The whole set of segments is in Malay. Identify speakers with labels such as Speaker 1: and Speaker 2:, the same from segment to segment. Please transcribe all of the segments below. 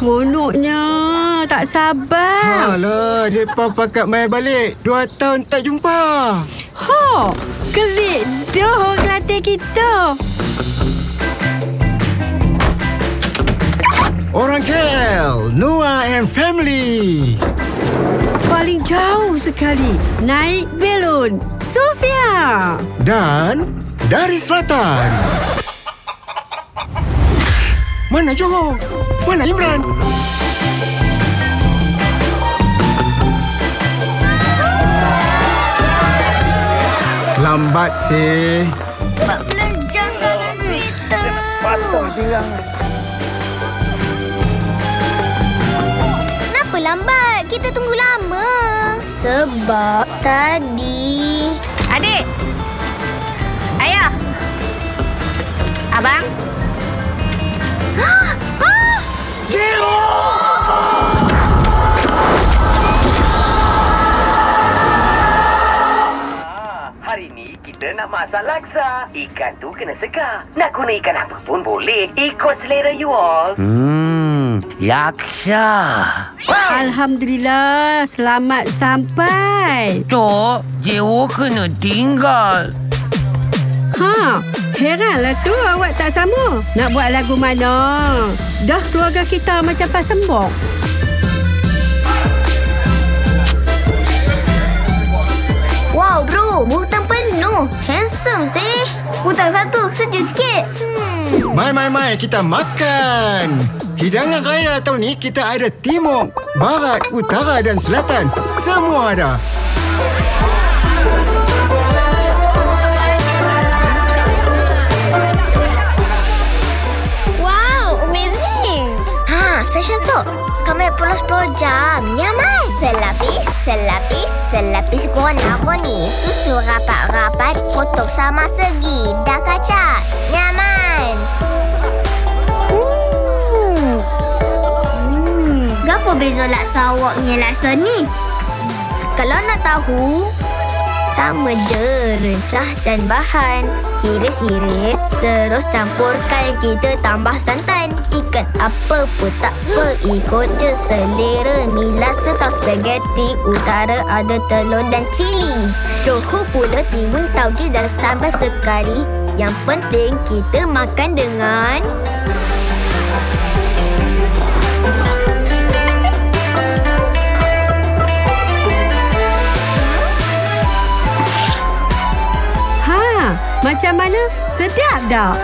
Speaker 1: Seronoknya. Tak sabar.
Speaker 2: Alah, mereka pakat main balik. Dua tahun tak jumpa.
Speaker 1: Ho, kelik dah orang Kelantan kita.
Speaker 2: Orang KL, Noah and family.
Speaker 1: Paling jauh sekali. Naik belon. Sofia.
Speaker 2: Dan dari selatan. Mana Johor? Mana Imran? Lambat sih.
Speaker 3: Buat belanjang dalam kereta. Kenapa lambat? Kita tunggu lama. Sebab tadi...
Speaker 4: Adik. Ayah. Abang.
Speaker 5: Kita nak masak laksa. Ikan tu kena segar. Nak guna ikan apa pun boleh. Ikut selera you all.
Speaker 6: Hmm, yaksa.
Speaker 1: Alhamdulillah. Selamat sampai.
Speaker 6: Tok, Jewo kena tinggal.
Speaker 1: Ha, heranlah tu awak tak sama. Nak buat lagu mana? Dah keluarga kita macam pasembok.
Speaker 3: Handsome sih. Hutang satu, sejuk sikit. Hmm.
Speaker 2: Mai, mai, mai. Kita makan. Hidangan raya tahun ni kita ada timur, barat, utara dan selatan. Semua ada.
Speaker 3: Selapis, selapis goni. Susu rapat-rapat, kotak sama segi. Dah kacak. Nyaman. Hmm. Hmm. Gapo beza laksa awak dengan laksa ni? Kalau nak tahu, sama je rencah dan bahan. Hiris-hiris Terus campurkan. Kita tambah santan. Ikan apa pun tak apa Ikut je. Selera Mila setau spaghetti Utara ada telur dan cili. Johor pula timun tauge dan sambal sekali. Yang penting kita makan dengan
Speaker 1: macam mana? Sedap tak?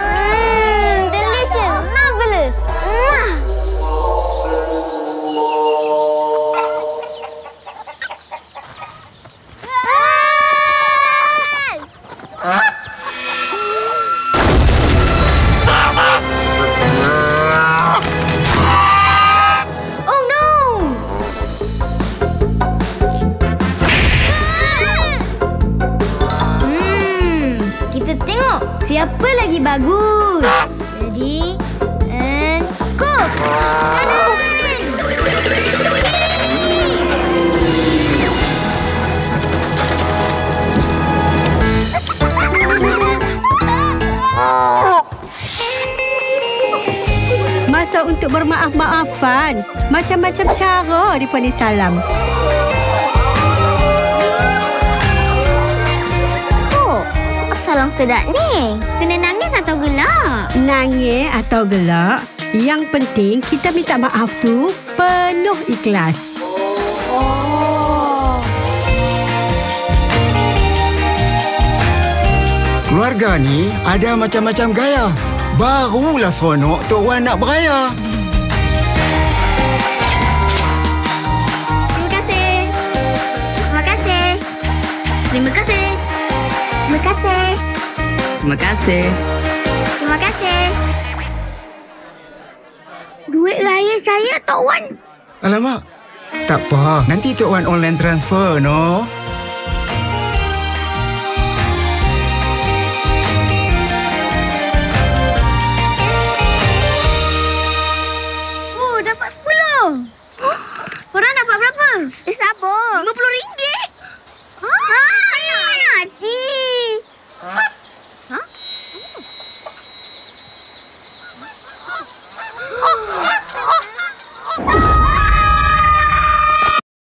Speaker 3: Lagi bagus. Ready? And go! Kanan!
Speaker 1: Masa untuk bermaaf-maafan. Macam-macam cara dipanggil salam.
Speaker 3: Salam tidak ni. Kena nangis atau gelak?
Speaker 1: Nangis atau gelak, yang penting kita minta maaf tu penuh ikhlas.
Speaker 3: Oh.
Speaker 2: Keluarga ni ada macam-macam gaya. Barulah seronok Tok Wan nak beraya.
Speaker 6: Terima kasih.
Speaker 3: Terima kasih. Duit raya saya, Tok Wan.
Speaker 2: Alamak. Tak apa. Nanti Tok Wan online transfer, no?